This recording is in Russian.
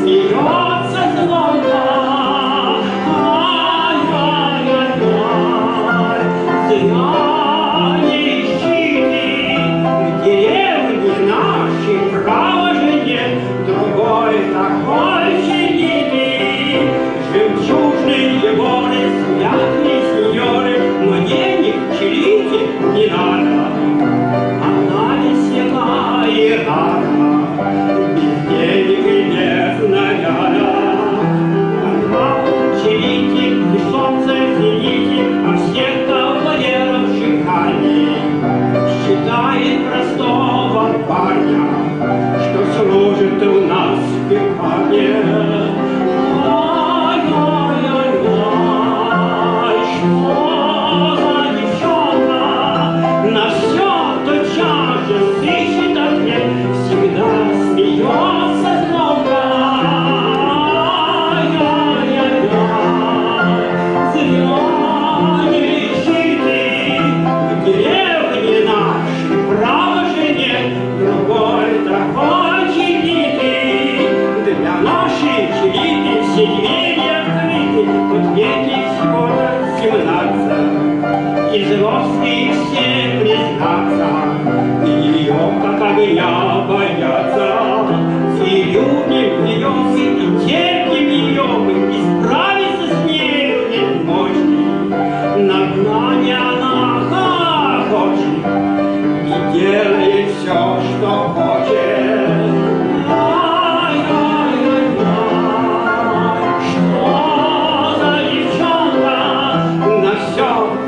Смеется звонко. trabalha. Lost Zelowski.